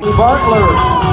Bartler.